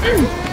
Mm.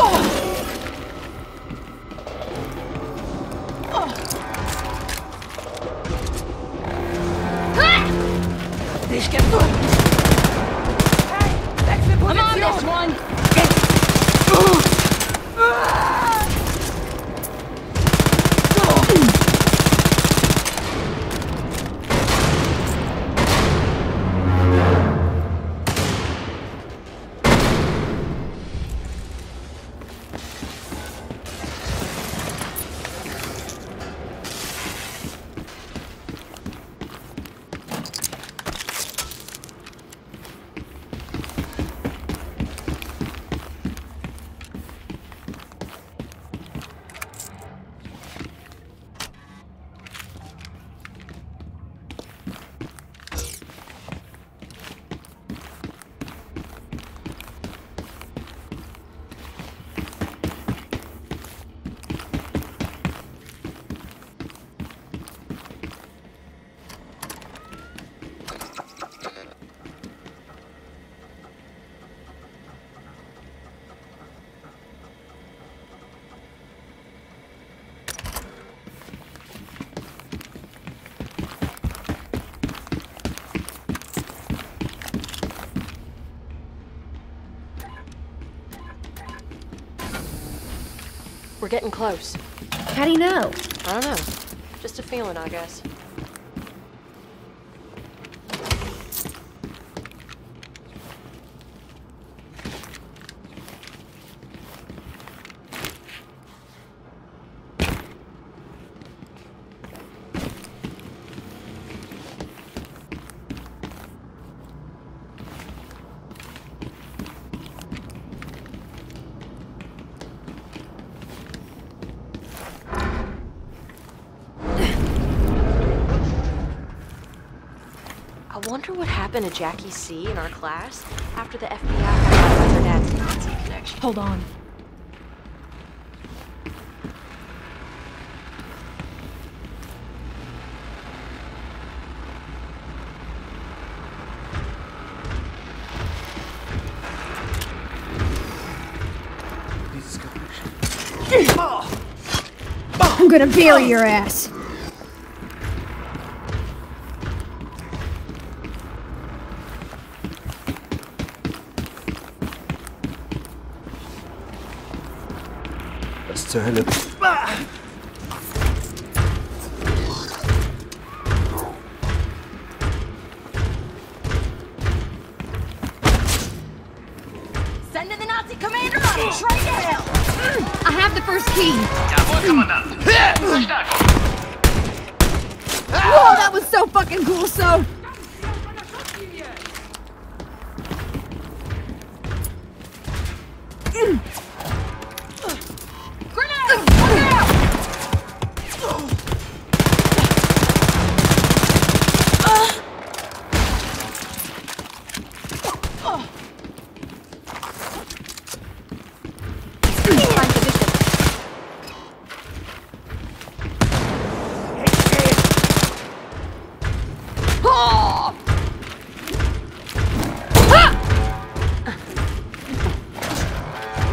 God! We're getting close. How do you know? I don't know. Just a feeling, I guess. wonder what happened to Jackie C in our class after the FBI found her dad's Nazi connection. Hold on. I'm gonna bury your ass. zur Hölle. Ah!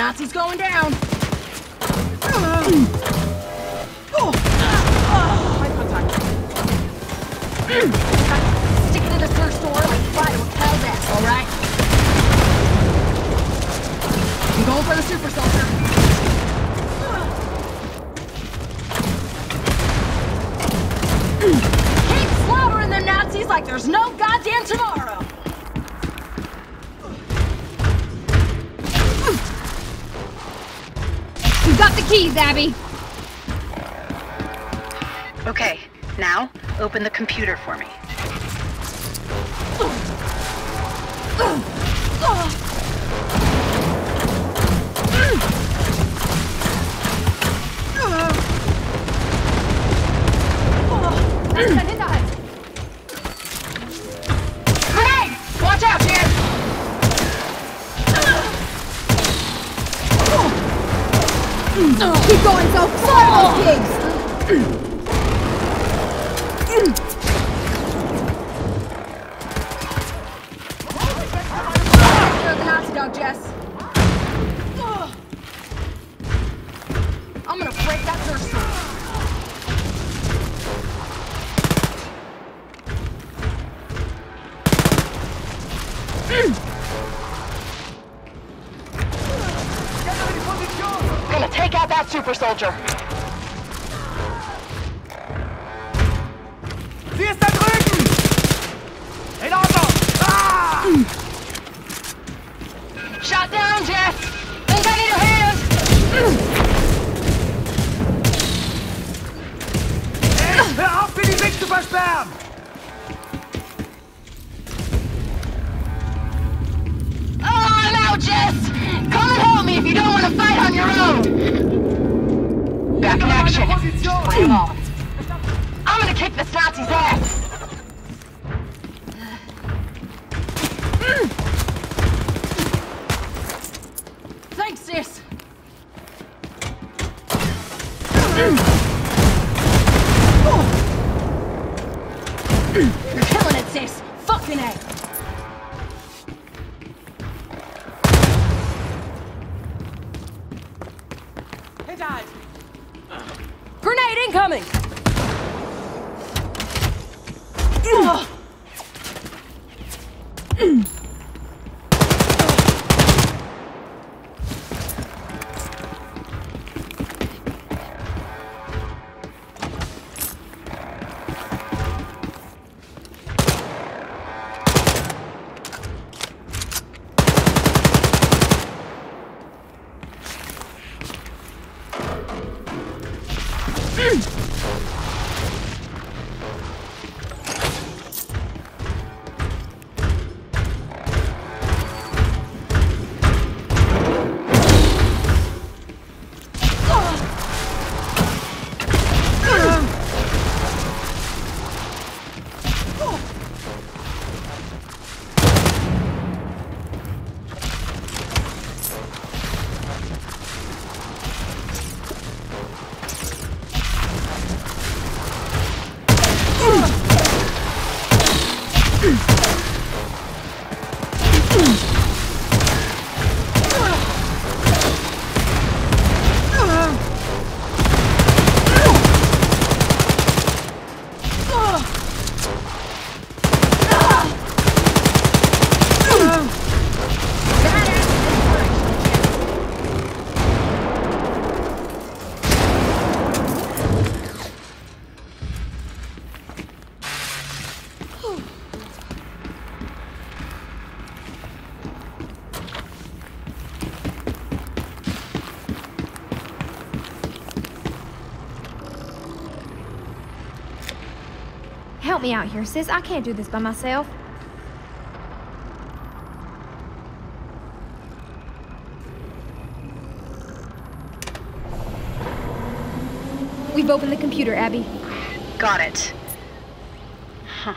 Nazi's going down. Abby Okay, now open the computer for me. soldier. Fire I'm gonna kick this Nazi's ass! Out here, sis. I can't do this by myself. We've opened the computer, Abby. Got it. Huh.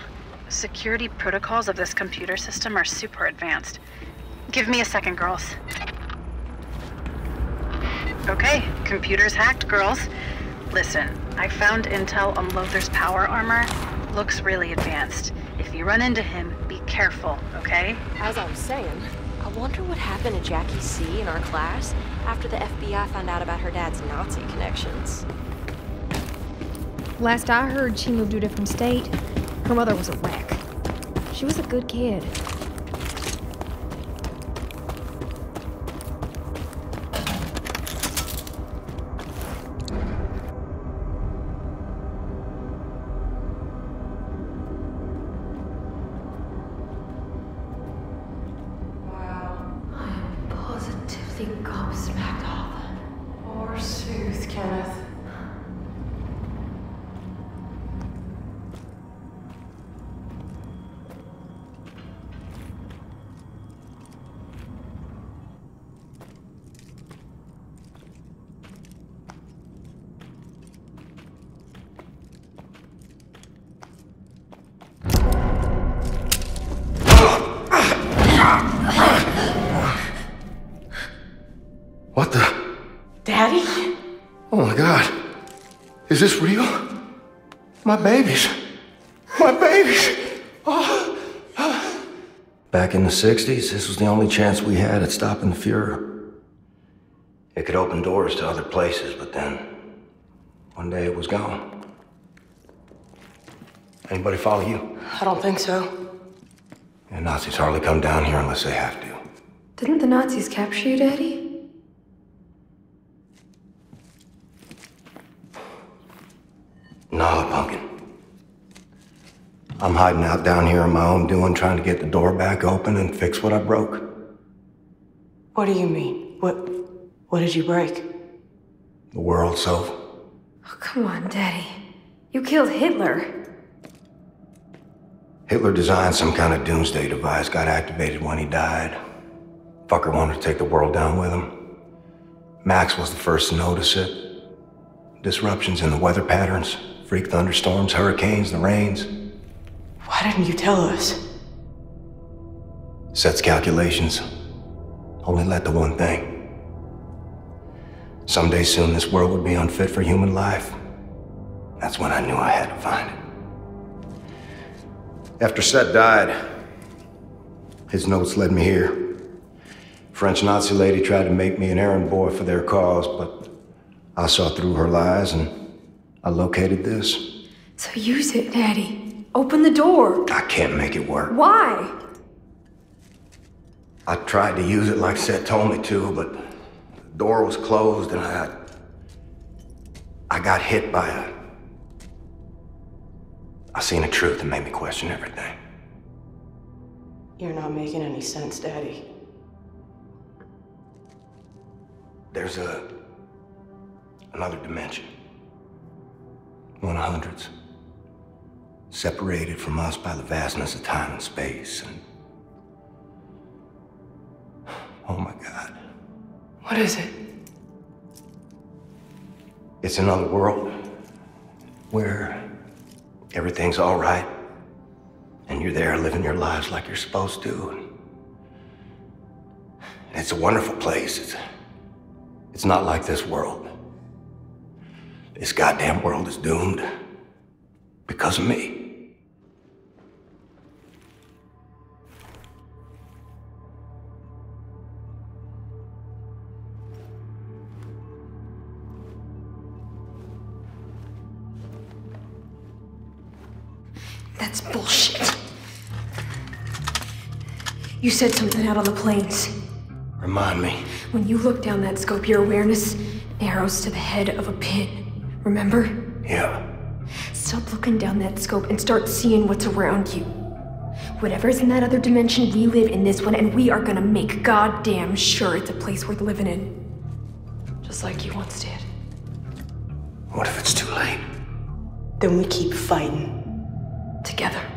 Security protocols of this computer system are super advanced. Give me a second, girls. Okay, computer's hacked, girls. Listen, I found intel on Lothar's power armor. Looks really advanced. If you run into him, be careful, okay? As I was saying, I wonder what happened to Jackie C in our class after the FBI found out about her dad's Nazi connections. Last I heard, she moved to a different state. Her mother was a wreck. She was a good kid. This real? My babies. My babies. Ah. Back in the 60s, this was the only chance we had at stopping the Fuhrer. It could open doors to other places, but then one day it was gone. Anybody follow you? I don't think so. The Nazis hardly come down here unless they have to. Didn't the Nazis capture you, Daddy? No, Pumpkin. I'm hiding out down here on my own doing, trying to get the door back open and fix what I broke. What do you mean? What what did you break? The world, so Oh, come on, Daddy. You killed Hitler. Hitler designed some kind of doomsday device, got activated when he died. Fucker wanted to take the world down with him. Max was the first to notice it. Disruptions in the weather patterns, freak thunderstorms, hurricanes, the rains. Why didn't you tell us? Sets calculations. Only led to one thing. Someday soon, this world would be unfit for human life. That's when I knew I had to find it. After Set died, his notes led me here. French Nazi lady tried to make me an errand boy for their cause, but I saw through her lies and I located this. So use it, Daddy. Open the door. I can't make it work. Why? I tried to use it like Set told me to, but the door was closed and I. I got hit by a. I seen a truth that made me question everything. You're not making any sense, Daddy. There's a. another dimension. One of hundreds. Separated from us by the vastness of time and space, and. Oh my god. What is it? It's another world where everything's all right and you're there living your lives like you're supposed to. And it's a wonderful place. It's, it's not like this world. This goddamn world is doomed because of me. That's bullshit. You said something out on the plains. Remind me. When you look down that scope, your awareness narrows to the head of a pin. Remember? Yeah. Stop looking down that scope and start seeing what's around you. Whatever's in that other dimension, we live in this one, and we are gonna make goddamn sure it's a place worth living in. Just like you once did. What if it's too late? Then we keep fighting. together.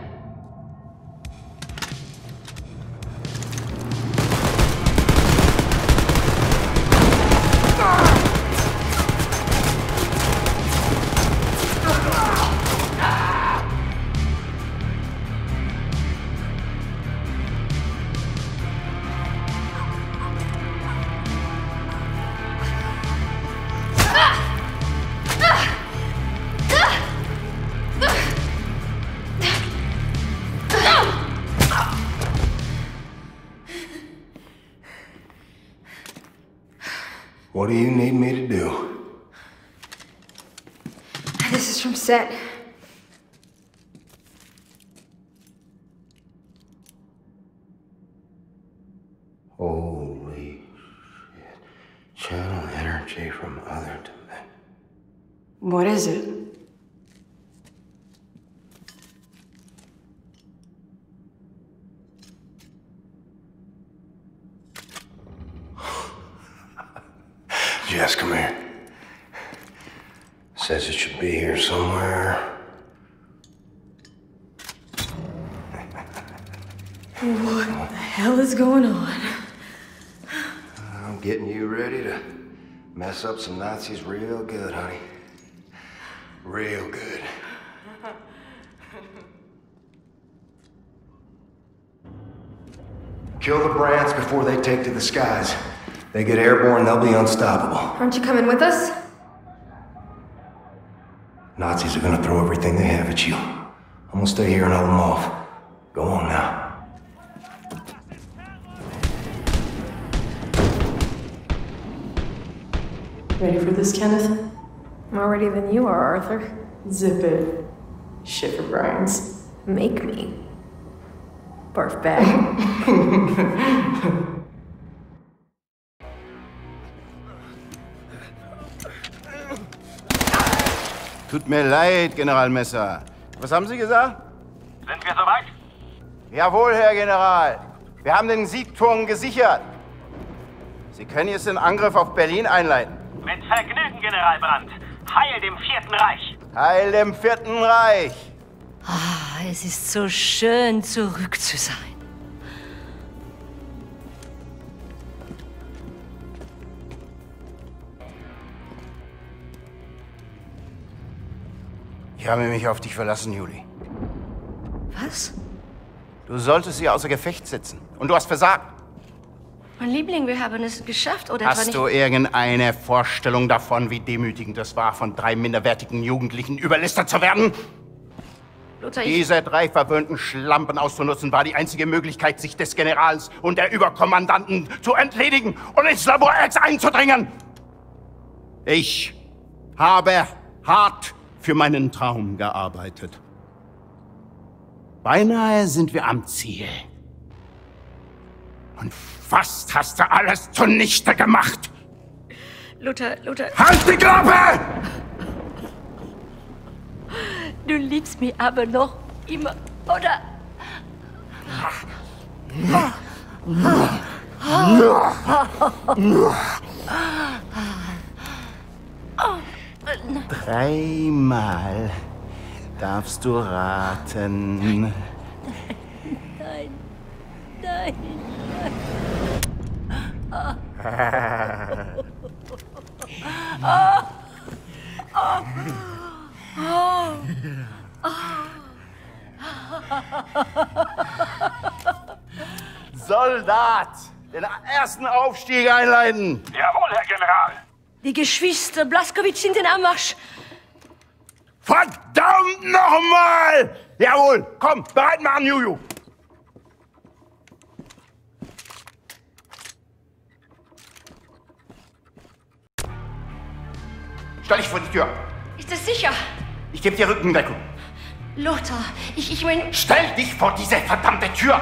Set. Holy shit. Channel energy from other dimensions. What is it? Yes, come here. Says it should be here somewhere. What the hell is going on? I'm getting you ready to mess up some Nazis real good, honey. Real good. Kill the brats before they take to the skies. They get airborne, they'll be unstoppable. Aren't you coming with us? Nazis are gonna throw everything they have at you. I'm gonna stay here and hold them off. Go on now. Ready for this, Kenneth? More ready than you are, Arthur. Zip it. Shit for Brian's. Make me. Barf bag. Tut mir leid, General Messer. Was haben Sie gesagt? Sind wir soweit? Jawohl, Herr General. Wir haben den Siegturm gesichert. Sie können jetzt den Angriff auf Berlin einleiten. Mit Vergnügen, General Brandt. Heil dem Vierten Reich. Heil dem Vierten Reich. Ah, es ist so schön, zurück zu sein. Ich habe mich auf dich verlassen, Juli. Was? Du solltest sie außer Gefecht setzen. Und du hast versagt. Mein Liebling, wir haben es geschafft, oder Hast du irgendeine Vorstellung davon, wie demütigend es war, von drei minderwertigen Jugendlichen überlistet zu werden? Ich... Diese drei verwöhnten Schlampen auszunutzen, war die einzige Möglichkeit, sich des Generals und der Überkommandanten zu entledigen und ins Labor X einzudringen. Ich habe hart für meinen Traum gearbeitet. Beinahe sind wir am Ziel. Und fast hast du alles zunichte gemacht. Lothar, Lothar... Halt die Klappe! Du liebst mich aber noch immer, oder? Dreimal darfst du raten. Nein, nein, nein. Ah. Ah. Ah. Soldat, den ersten Aufstieg einleiten. Jawohl, Herr General. Die Geschwister Blaskowitsch sind in Anmarsch. Verdammt nochmal! Jawohl, komm, bereit machen, Juju. Stell dich vor die Tür. Ist das sicher? Ich gebe dir Rückendeckung. Lothar, ich, ich meine... Stell dich vor diese verdammte Tür!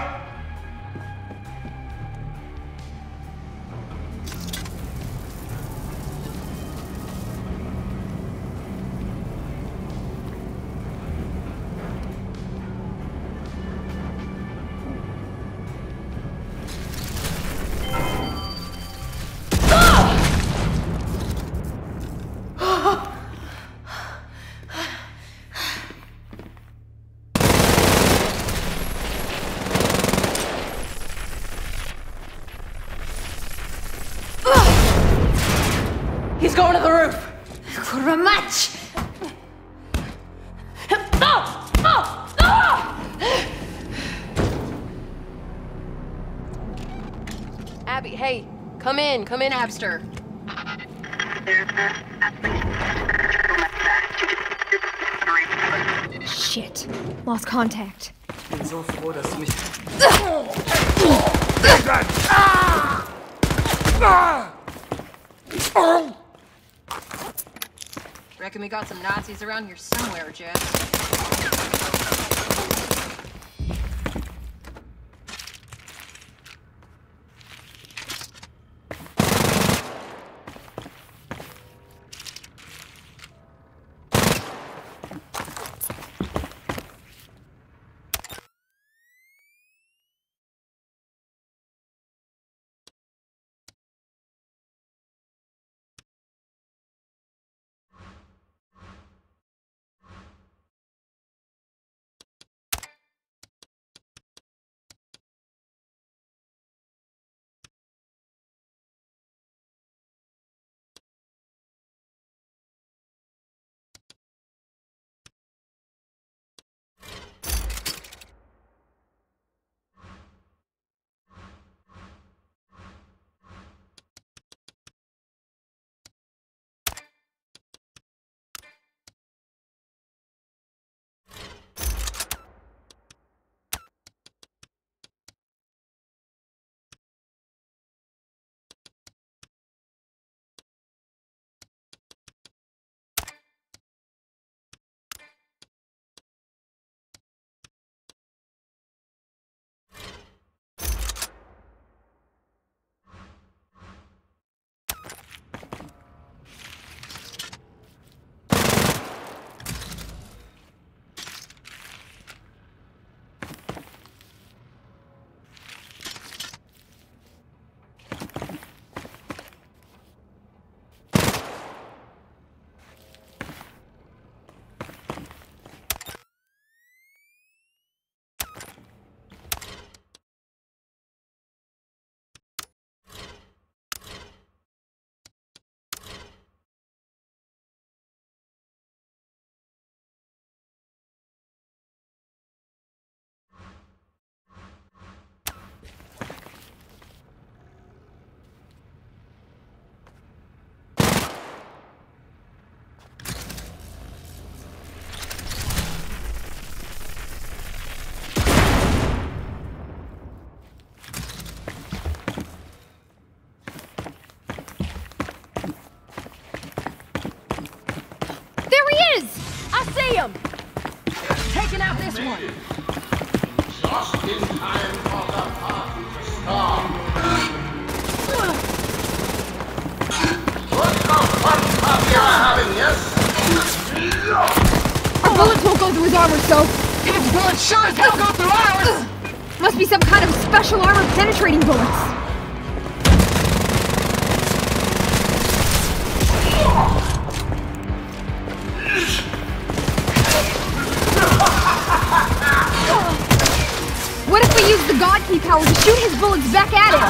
Come in, come in, Abster. Shit. Lost contact. Ich bin so froh, dass du mich. Reckon we got some Nazis around here somewhere, Jess. One. Just in time for the party to start. What the fun party you having, yes? Our bullets won't go through his armor, so. His bullets sure as hell go through ours! Must be some kind of special armor penetrating bullets. Back at him?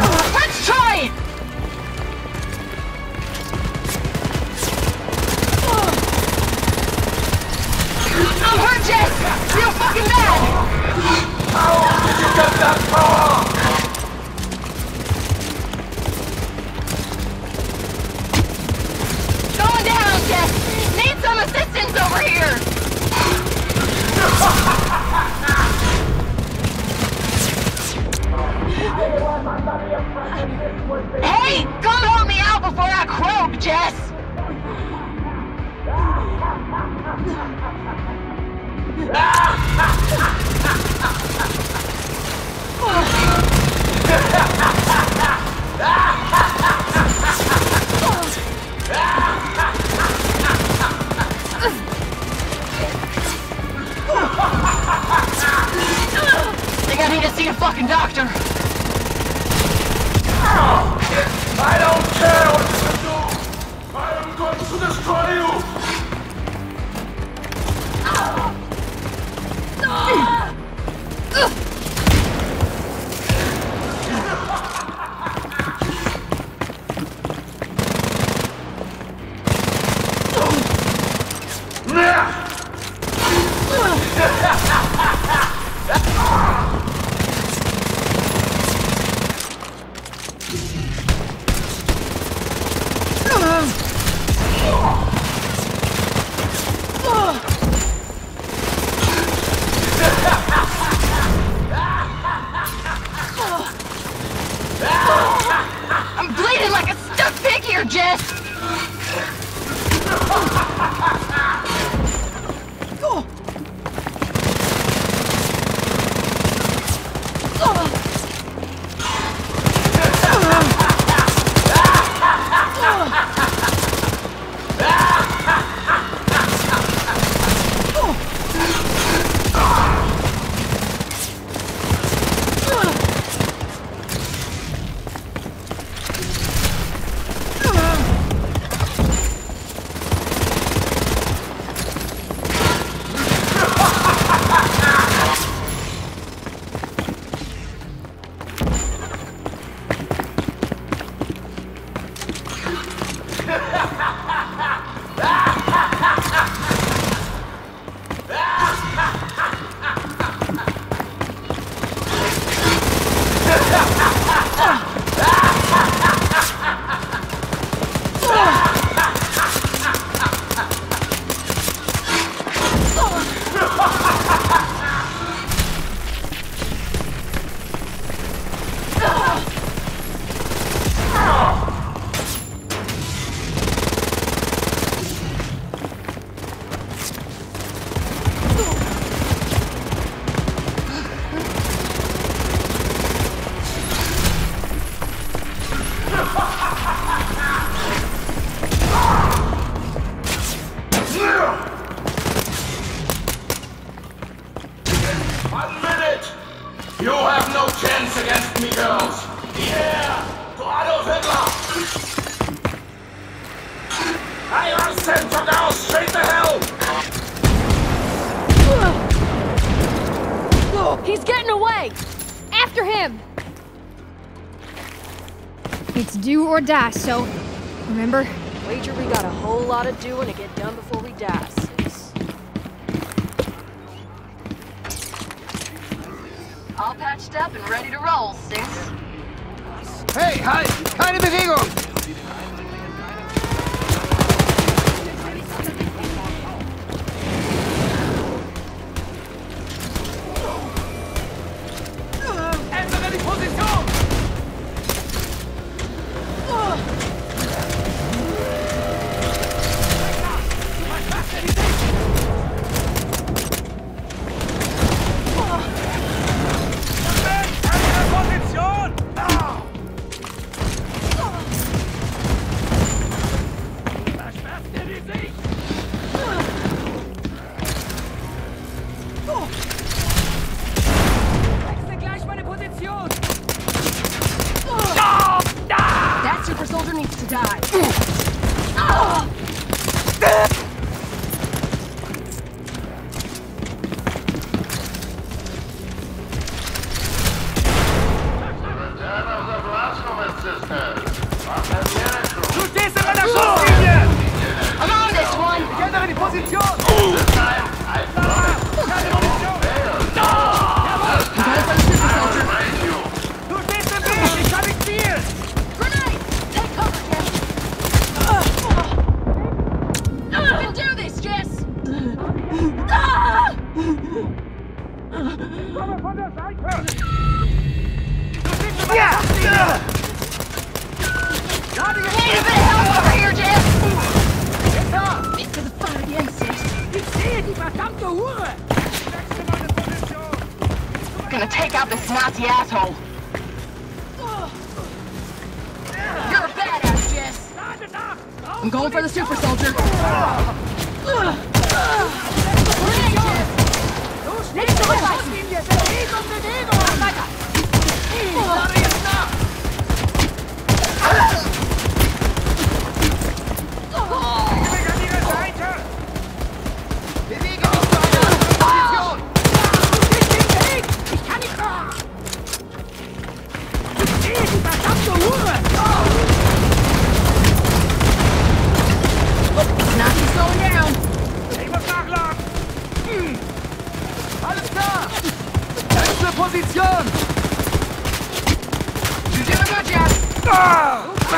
die, so remember? Wager we got a whole lot of doing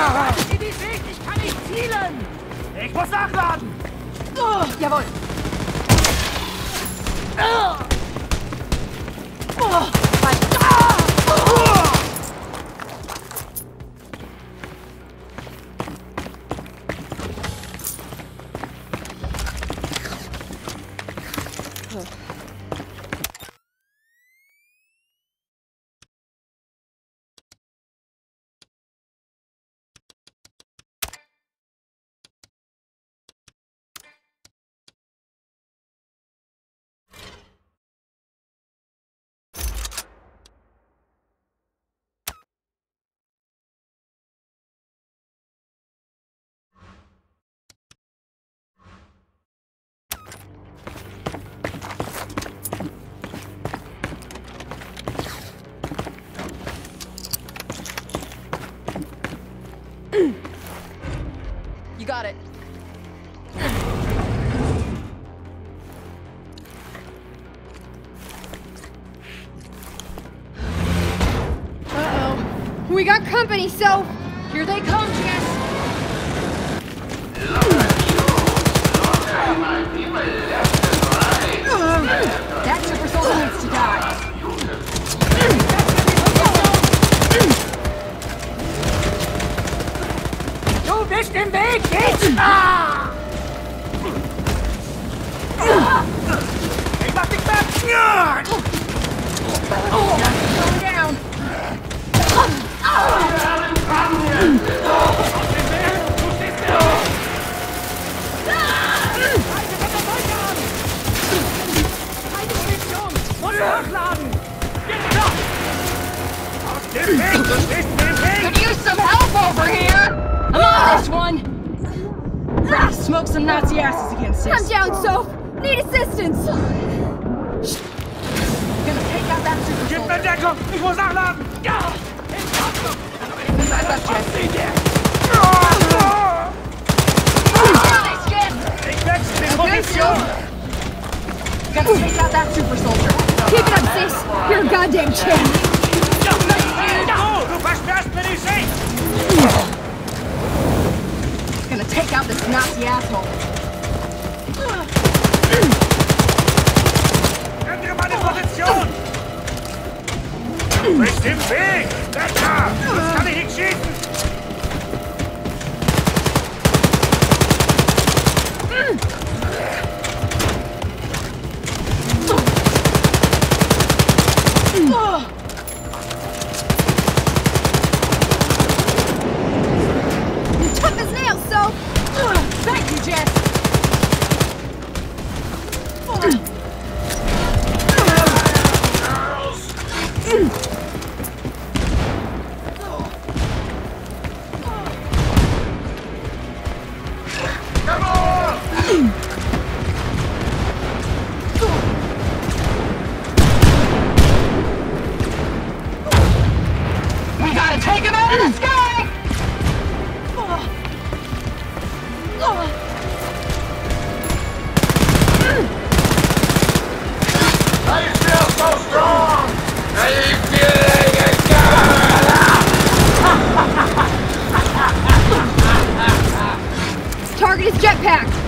Fahrer! Die Weg, ich kann nicht zielen! Ich muss nachladen! Oh, jawohl! Ah! Oh. Oh. Company, so here they come, Jess. That super soldier needs to die. Ah! Weg! Und nachladen! Jetzt! Aus dem Weg! Du stehst Weg! Could use some help over here. I'm on ah! this one. Ready smoke some Nazi asses against this. I'm down, Soph. Need assistance. Gonna take out that super Gib mir soldier. Deckung! Ich muss nachladen! Ja! Back up, Jess. Ich wechsle die Position! Gonna take out that super soldier. Keep it up, sis. You're a goddamn champ. Du, du versperrst mir die Sicht! Gonna take out this Nazi asshole. Ändere meine Position! Du bist im Weg! Wetter! Das kann ich nicht schießen! Target is jetpack.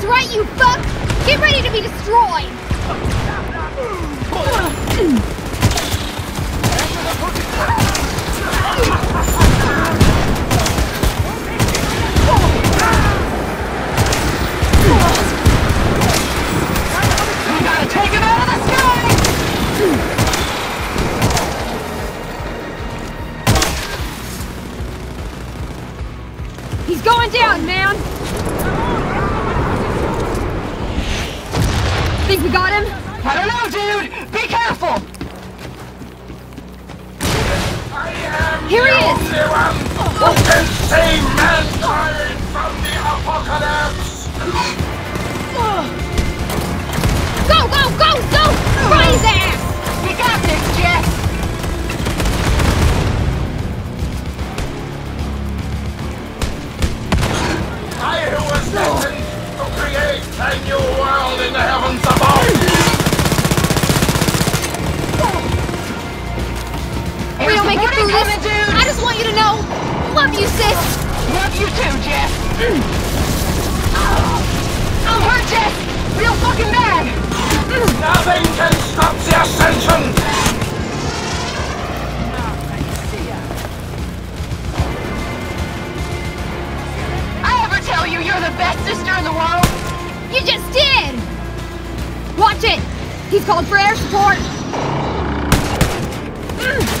That's right, you fuck. Get ready to be destroyed. I don't know, dude! Be careful! Here he is! Who can save mankind from the apocalypse? Go, go, go, go! Fry his ass! We got this, Jess! I who was destined to create a new world in the heavens above! We'll make it through this! I just want you to know, love you, sis! Love you too, Jess! Mm. I'm hurt, Jess! Real fucking bad! Nothing can stop the ascension! I ever tell you you're the best sister in the world? You just did! Watch it! He's called for air support! You can do this, dude!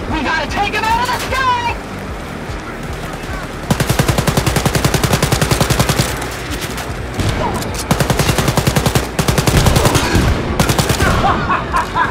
We gotta take him out of the sky! Target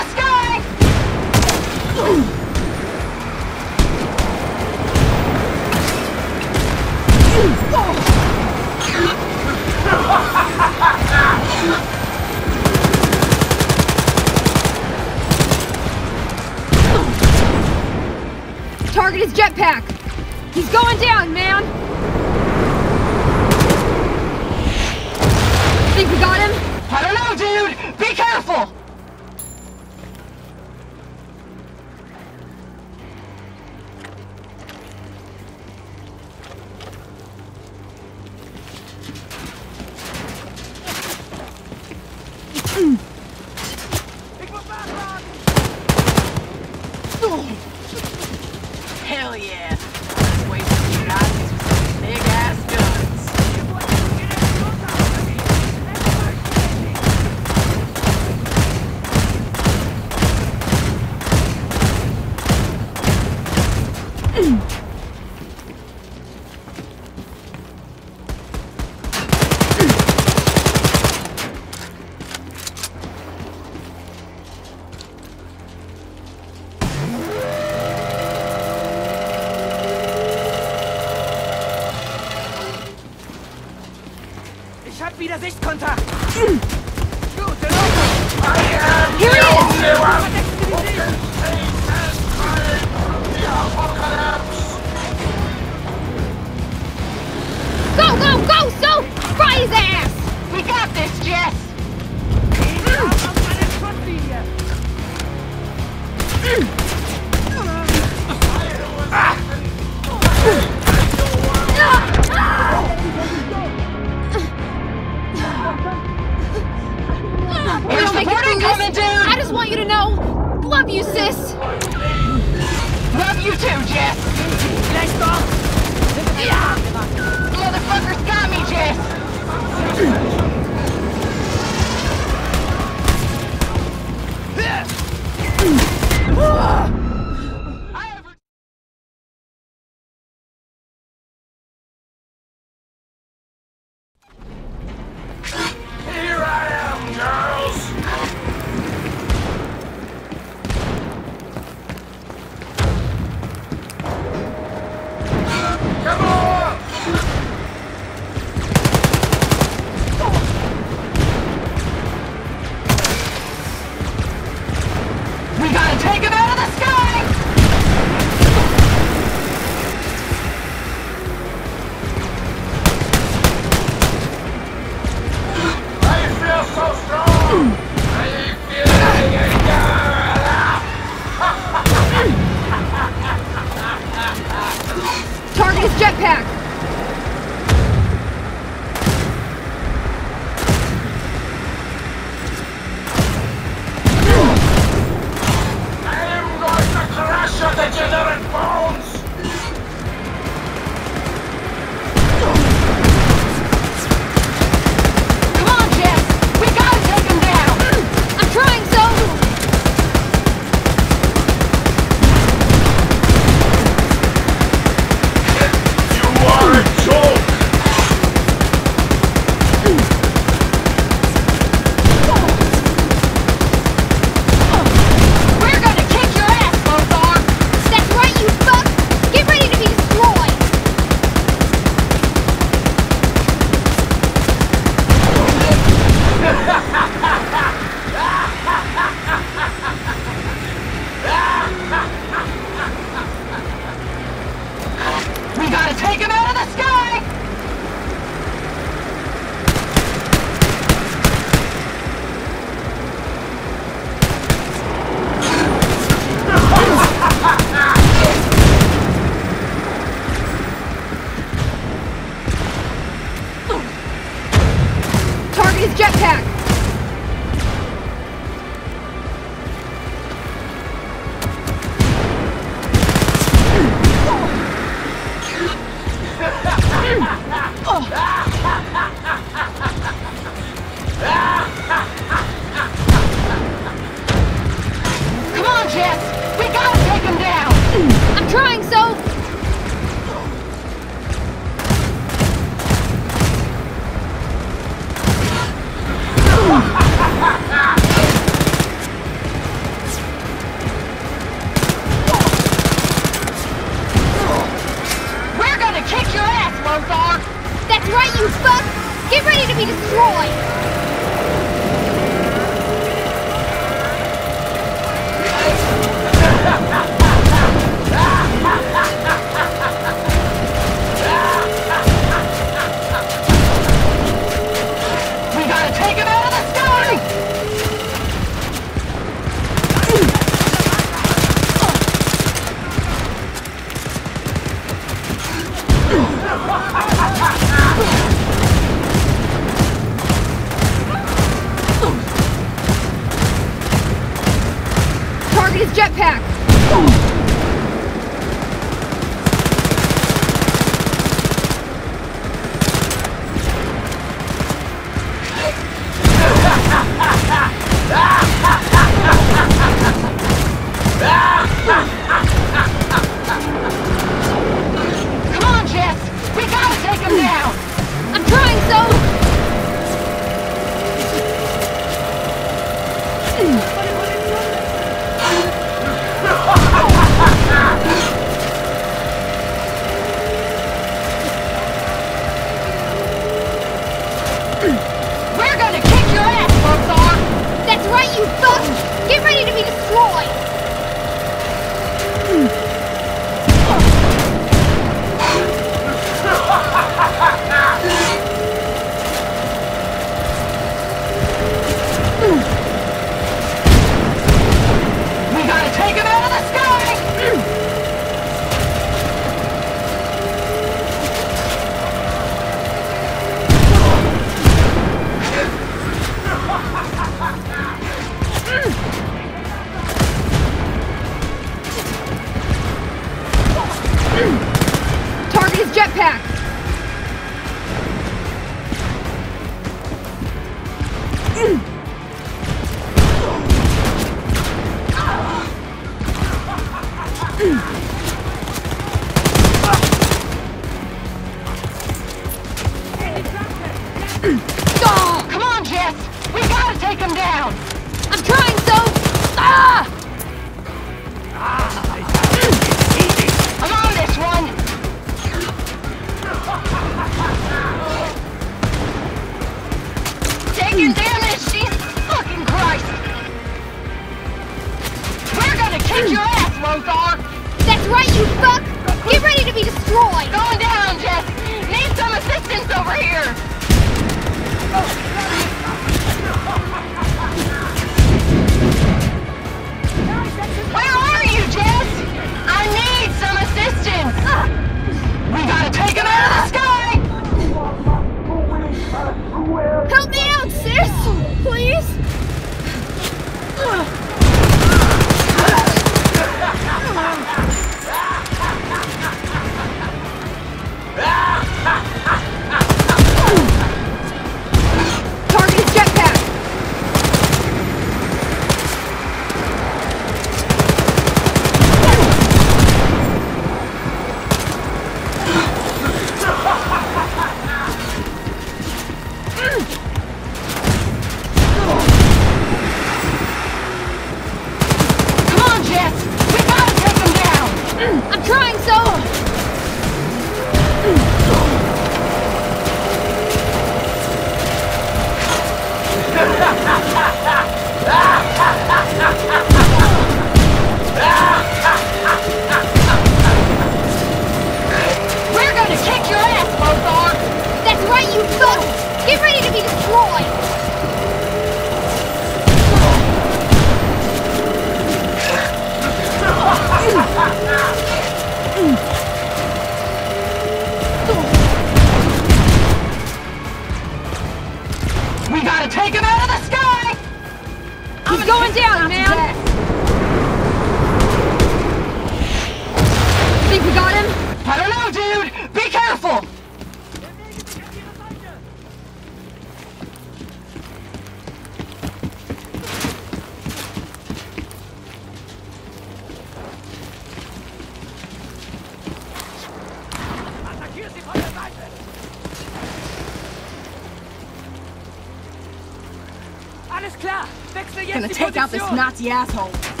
Alles klar. Wechsel jetzt Gonna take out this Nazi asshole.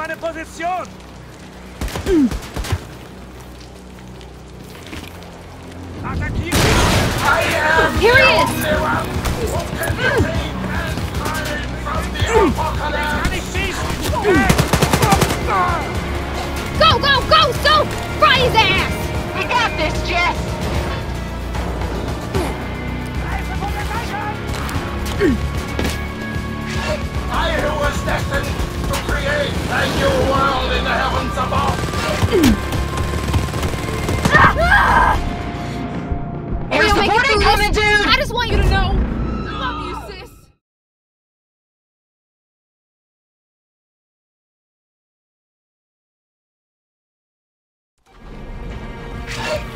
Meine Position! Oh!